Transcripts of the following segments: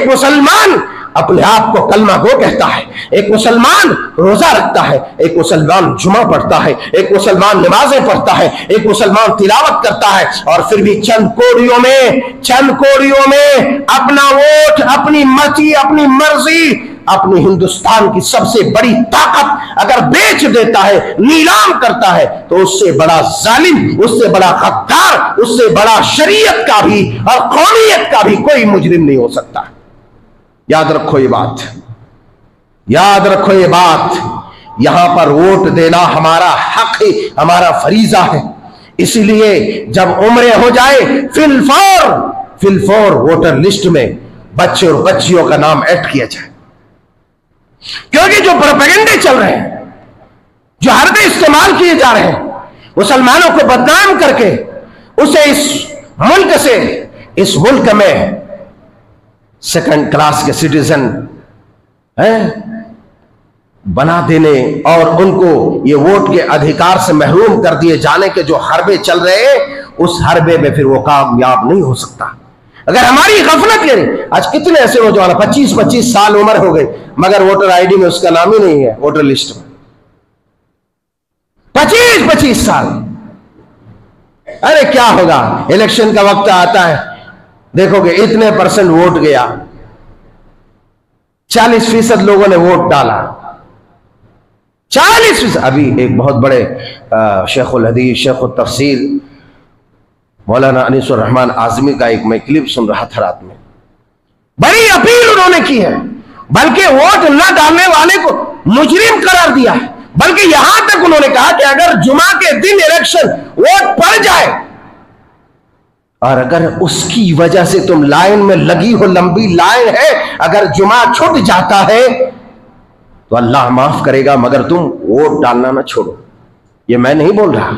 ایک مسلمان اپنے آپ کو کلمہ گو کہتا ہے، ایک مسلمان روزہ رکھتا ہے، ایک مسلمان جمعہ پڑھتا ہے، ایک مسلمان نمازیں پڑھتا ہے، ایک مسلمان تلاوت کرتا ہے اور پھر بھی چند کوڑیوں میں، چند کوڑیوں میں اپنا ووٹ، اپنی مرضی اپنی مرضی، اپنی ہندوستان کی سب سے بڑی طاقت اگر بیچ دیتا ہے، نیلام کرتا ہے، تو اس سے بڑا ظالم، اس سے بڑا غدار، اس سے بڑا شریعت کا بھی اور قومیت کا بھی کوئی مجرم نہیں ہو سکتا۔ یاد رکھو یہ بات۔ یاد رکھو یہ بات۔ یہاں پر ووٹ دینا ہمارا حق ہے، ہمارا فریضہ ہے۔ اس لیے جب عمریں ہو جائے، فل فور فل فور ووٹر لسٹ میں بچے اور بچیوں کا نام ایڈ کیا جائے۔ کیونکہ جو پروپیگنڈے چل رہے ہیں، جو حربے استعمال کیے جا رہے ہیں، مسلمانوں کو بدنام کر کے، اسے اس ملک سے، اس ملک میں سیکنڈ کلاس کے سٹیزن eh, بنا دینے اور ان کو یہ ووٹ کے ادھیکار سے محروم کر دیے جانے کے جو حربے چل رہے ہیں، اس حربے میں پھر وہ کامیاب نہیں ہو سکتا۔ اگر ہماری غفلت کریں، آج کتنے ایسے نوجوان پچیس پچیس سال عمر ہو گئے، مگر ووٹر آئی ڈی میں اس کا نام ہی نہیں ہے، ووٹر لسٹ میں۔ پچیس پچیس سال۔ ارے کیا ہوگا؟ الیکشن کا وقت آتا ہے۔ دیکھو کہ اتنے پرسنٹ ووٹ گیا۔ چالیس فیصد لوگوں نے ووٹ ڈالا۔ چالیس فیصد۔ ابھی ایک بہت بڑے شیخ الحدیث، شیخ التفسیر مولانا انیس الرحمان آزمی کا ایک میں کلپ سن رہا تھا رات میں۔ بڑی اپیل انہوں نے کی ہے۔ بلکہ ووٹ نہ ڈالنے والے کو مجرم قرار دیا ہے۔ بلکہ یہاں تک انہوں نے کہا کہ اگر جمعہ کے دن الیکشن ووٹ پڑ جائے اور اگر اس کی وجہ سے تم لائن میں لگی ہو، لمبی لائن ہے، اگر جمعہ چھٹ جاتا ہے، تو اللہ معاف کرے گا، مگر تم ووٹ ڈالنا نہ چھوڑو۔ یہ میں نہیں بول رہا۔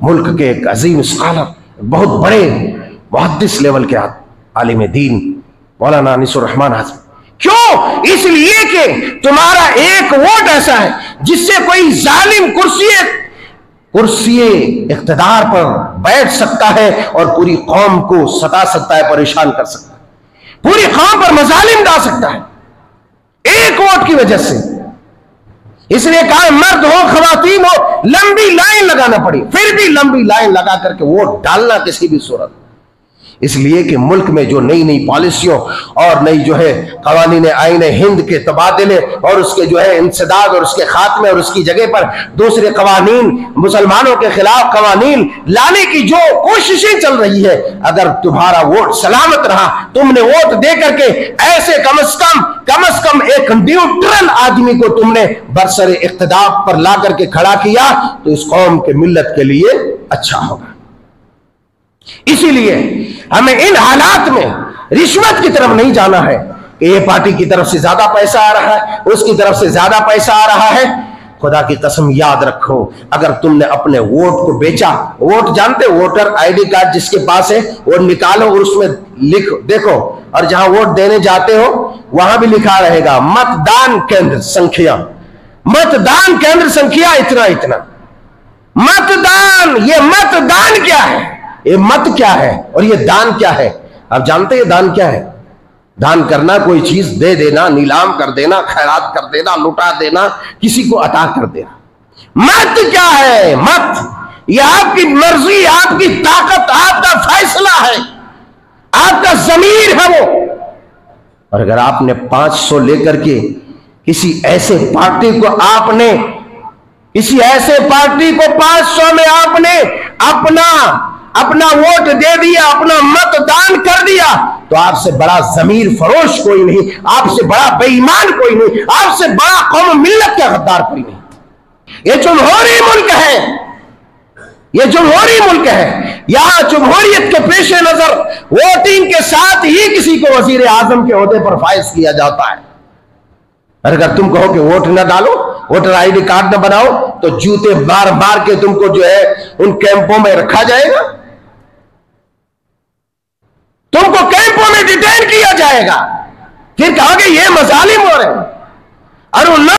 ملک کے ایک عظیم اسکالر بہت بڑے محدث لیول کے عالم دین، مولانا انیس الرحمان حضر کیوں؟ اس لیے کہ تمہارا ایک ووٹ ایسا ہے، جس سے کوئی ظالم کرسی کرسی اقتدار پر بیٹھ سکتا ہے اور پوری قوم کو ستا سکتا ہے، پریشان کر سکتا ہے۔ پوری قوم پر مظالم ڈال سکتا ہے۔ ایک ووٹ کی وجہ سے۔ اس لیے کہا، مرد ہو، خواتین ہو، لمبی لائن لگانا پڑی۔ پھر بھی لمبی لائن لگا کر کے ووٹ ڈالنا کسی بھی صورت۔ اس لیے کہ ملک میں جو نئی نئی پالیسیوں اور نئی جو ہے قوانین آئین ہند کے تبادلے اور اس کے جو ہے انسداد اور اس کے خاتمے اور اس کی جگہ پر دوسرے قوانین، مسلمانوں کے خلاف قوانین لانے کی جو کوششیں چل رہی ہے اگر تمہارا ووٹ سلامت رہا، تم نے ووٹ دے کر کے ایسے کم از کم کم از کم ایک نیوٹرل آدمی کو تم نے برسر اقتدار پر لا کر کے کھڑا کیا، تو اس قوم کے ملت کے لیے اچھا ہوگا۔ اسی لیے ہمیں ان حالات میں رشوت کی طرف نہیں جانا ہے کہ یہ پارٹی کی طرف سے زیادہ پیسہ آ رہا ہے، اس کی طرف سے زیادہ پیسہ آ رہا ہے۔ خدا کی قسم یاد رکھو، اگر تم نے اپنے ووٹ کو بیچا، ووٹ جانتے، ووٹر آئی ڈی کارڈ جس کے پاس ہے وہ نکالو اور اس میں لکھ، دیکھو، اور جہاں ووٹ دینے جاتے ہو، وہاں بھی لکھا رہے گا، مت دان کیندر سنکھیا۔ مت دان کیندر سنکھیا اتنا اتنا۔ مت دان، یہ مت دان کیا ہے؟ یہ مت کیا ہے اور یہ دان کیا ہے؟ آپ جانتے ہیں دان کیا ہے؟ دان کرنا کوئی چیز دے دینا، نیلام کر دینا، خیرات کر دینا لٹا دینا، کسی کو عطا کر دینا۔ مت کیا ہے؟ مت۔ یہ آپ کی مرضی، آپ کی طاقت، آپ کا فیصلہ ہے۔ آپ کا ضمیر ہے وہ۔ اور اگر آپ نے پانچ سو لے کر کے کسی ایسے پارٹی کو آپ نے، کسی ایسے پارٹی کو پانچ سو میں آپ نے اپنا اپنا ووٹ دے دیا، اپنا مت دان کر دیا، تو آپ سے بڑا ضمیر فروش کوئی نہیں، آپ سے بڑا بے ایمان کوئی نہیں، آپ سے بڑا قوم ملت کا غدار کوئی نہیں۔ یہ جمہوری ملک ہے، یہ جمہوری ملک ہے۔ یہاں جمہوریت کے پیش نظر، ووٹنگ کے ساتھ ہی کسی کو وزیر اعظم کے عہدے پر فائز کیا جاتا ہے۔ اگر تم کہو کہ ووٹ نہ ڈالو، ووٹر آئی ڈی کارڈ نہ بناؤ، تو جوتے مار مار کے تم کو جو ہے، ان کیمپوں میں رکھا جائے گا۔ تم کو کیمپوں میں ڈیٹین کیا جائے گا۔ پھر کہا کہ یہ مظالم ہو رہے ہیں۔ اور